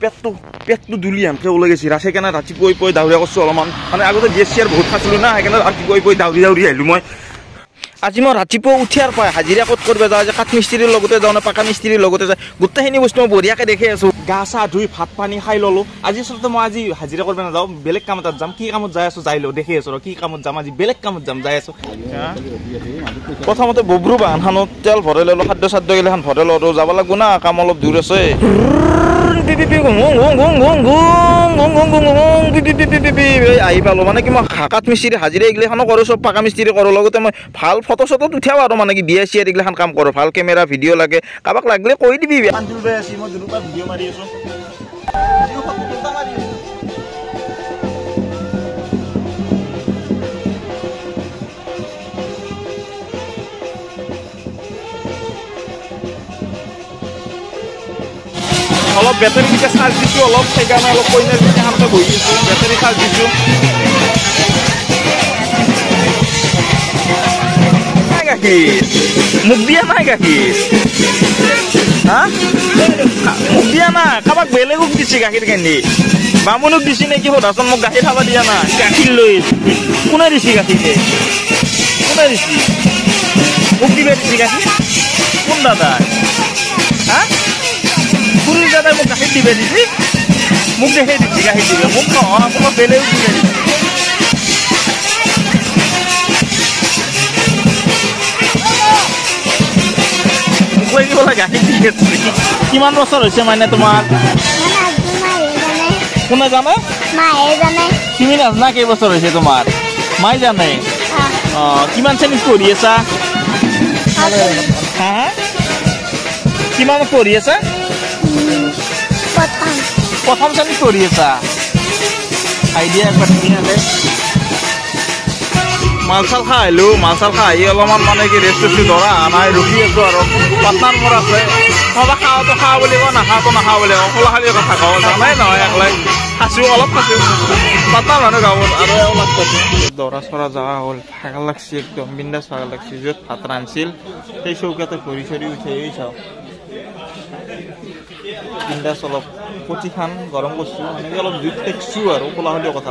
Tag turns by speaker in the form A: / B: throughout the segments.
A: পেটটো পেটটো দুলি আনকে ওলাই গৈছে সেইকাৰণে ৰাতিপুৱাই পুৱাই দাউৰিয়া কৰিছোঁ অলপমান। মানে আগতে জি এছ চি আৰ বহুত খাইছিলোঁ না সেইকাৰণে ৰাতিপুৱাই পুৱাই দাউৰি দাউৰি আহিলোঁ মই। আজি মই ৰাতিপুৱা উঠিয়াৰ পাই হাজিৰা ক'ত কৰিব যাওঁ যে কাঠ মিস্ত্ৰীৰ লগতে যাওঁ নে পাকা মিস্ত্ৰীৰ লগতে যাওঁ। গোটেইখিনি বস্তু মই বঢ়িয়াকৈ দেখি আছোঁ। গা চা ধুই ভাত পানী খাই ল'লোঁ। আজি আচলতে মই আজি হাজিৰা কৰিব নাযাওঁ বেলেগ কাম এটাত যাম। কি কামত যাই আছোঁ যাই লওঁ দেখি আছোঁ ৰ কি কামত যাম আজি বেলেগ কামত যাম যাই আছোঁ। প্ৰথমতে বব্ৰু বাহানখনত তেল ভৰাই ল'লোঁ খাদ্য চাদ্য গিলাখান ভৰাই ল'লোঁ যাব লাগিব না কাম অলপ দূৰ আছে। আহি পালোঁ মানে কি মই কাঠ মিস্ত্ৰী হাজিৰা এইগিলাখানো কৰোঁ চব পাকা মিস্ত্ৰী কৰোঁ। লগতে মই ভাল ফটো চটোত উঠাও আৰু মানে কি বিয়া চিয়া এইগিলাখান কাম কৰোঁ। ভাল কেমেৰা ভিডিঅ' লাগে কাৰোবাক লাগিলে কৈ দিবি। অলপ বেটাৰী দিকে চাৰ্জ দিছোঁ অলপ সেইকাৰণে অলপ কইনাৰ দিনাখনতে বহি আছোঁ বেটাৰী চাৰ্জ দিছোঁ নাই গাখীৰ। মোক দিয়া নাই গাখীৰ। হা? মোক দিয়া নাই কাৰোবাক বেলেগক দিছে গাখীৰ কেন্দি। বামুণক দিছে নেকি সোধাচোন মোক গাখীৰ খাব দিয়া নাই। গাখীৰ লৈ কোনে দিছে গাখীৰ কোনে দিছে? মোক দিবা দিছে গাখীৰ? কোন দাদা দাদাই? মোক গাখীৰ দিবে দিছি মোক দেখে দিছি গাখীৰ দিবে মোক নহয় আপোনাক বেলেগ দিবে দিছি মোক কৈ দিব লাগে গাখীৰ দি আছে কিমান বছৰ হৈছে মানে তোমাৰ কোনে জানে তুমি নাজানা কেইবছৰ হৈছে তোমাৰ মাই জানে অঁ কিমান শ্ৰেণীত পঢ়ি আছা হা হা কিমানত পঢ়ি আছা
B: প্ৰথম
A: শ্ৰেণীত পঢ়ি আছা আইডিয়া একবাৰ ধুনীয়াকে মাল চাল খাই আহিলোঁ মাল চাল খাই আহি অলপমান মানে কি ৰেষ্ট টেষ্ট ধৰা নাই ৰখি আছোঁ আৰু। পাটনাৰ মোৰ আছে। নহ'বা খাওঁতো খাওঁ বুলি কওঁ নাখাওঁতো নাখাওঁ বুলি কওঁ খোলা খালী কথা কওঁ জানাই নহয় একলাই খাইছোঁ অলপ খাইছোঁ। পাটনাৰ মানুহ গাঁৱত আৰু অলপ দৰা চৰা যোৱা হ'ল ভাগৰ লাগছি একদম বিন্দাছ ভাগৰ লাগছি। য'ত ভাত ৰান্ধিছিল সেই চৌকাতে ভৰি চৰি উঠি চাওঁ। বিন্দাছ অলপ। কঠিখান গৰম কৰিছোঁ এনেকৈ অলপ জুইত সেকছোঁ আৰু কোলা হ'লেও কথা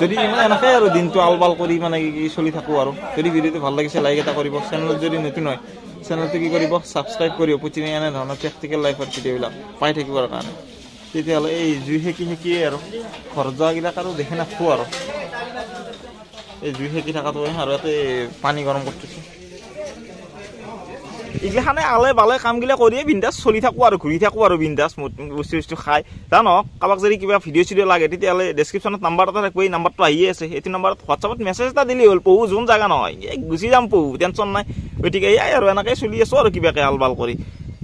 A: যদি মানে এনেকৈ আৰু দিনটো আল বাল কৰি মানে কি চলি থাকোঁ আৰু। যদি ভিডিঅ'টো ভাল লাগিছে লাইক এটা কৰিব। চেনেলত যদি নতুন হয় চেনেলটো কি কৰিব? ছাবস্ক্ৰাইব কৰিব। প্ৰতিদিনে এনে ধৰণৰ প্ৰেক্টিকেল লাইফৰ ভিডিঅ'বিলাক পাই থাকিবৰ কাৰণে। তেতিয়াহ'লে এই জুই সেকি সেকিয়ে আৰু। ঘৰত যোৱাবিলাক আৰু দেখি নাথাকোঁ আৰু। এই জুই সেকি থকাটো আৰু ইয়াতে পানী গৰম কৰিছোঁ। এইগিলাখানে আলে বালে কামগিলা কৰিয়ে বিন্দাছ চলি থাকোঁ আৰু ঘূৰি থাকোঁ আৰু বিন্দাছ বস্তু বস্তু খাই। জানক কাৰোবাক যদি কিবা ভিডিঅ' চিডিঅ' লাগে তেতিয়াহ'লে ডেছক্ৰিপশ্যনত নাম্বাৰ এটা থাকিব এই নাম্বাৰটো আহিয়ে আছে। সেইটো নাম্বাৰত হোৱাটছআপত মেছেজ এটা দিলেই হ'ল পহু যোন জেগা নহয় এই গুচি যাম পহু টেনশ্যন নাই। গতিকে এয়াই আৰু এনেকৈ চলি আছোঁ আৰু কিবাকৈ আল বাল কৰি।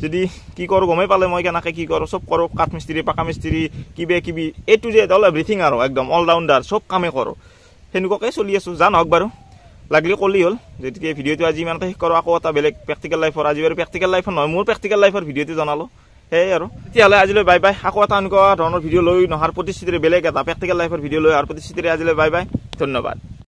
A: যদি কি কৰোঁ গমেই পালে মই কেনেকৈ কি কৰোঁ চব কৰোঁ কাঠ মিস্ত্ৰী পাকা মিস্ত্ৰী কিবা কিবি A to Z all everything আৰু একদম অল ৰাউণ্ডাৰ চব কামেই কৰোঁ। সেনেকুৱাকৈ চলি আছোঁ। জানক বাৰু। লাগিলে ক'লি হ'ল। গতিকে ভিডিঅ'টো আজি ইমানতে শেষ কৰোঁ। আকৌ এটা বেলেগ প্ৰেক্টিকেল লাইফৰ আজি বাৰু প্ৰেক্টিকেল লাইফৰ নহয় মোৰ প্ৰেক্টিকেল লাইফৰ ভিডিঅ'টো জনালোঁ। সেয়াই আৰু। তেতিয়াহ'লে আজিলৈ বাই বাই আকৌ এটা এনেকুৱা ধৰণৰ ভিডিঅ' লৈ নহাৰ প্ৰতিশ্ৰুতিৰে বেলেগ এটা প্ৰেক্টিকেল লাইফৰ ভিডিঅ' লৈ অহাৰ প্ৰতিশ্ৰুতিৰে আজিলৈ বাই বাই ধন্যবাদ।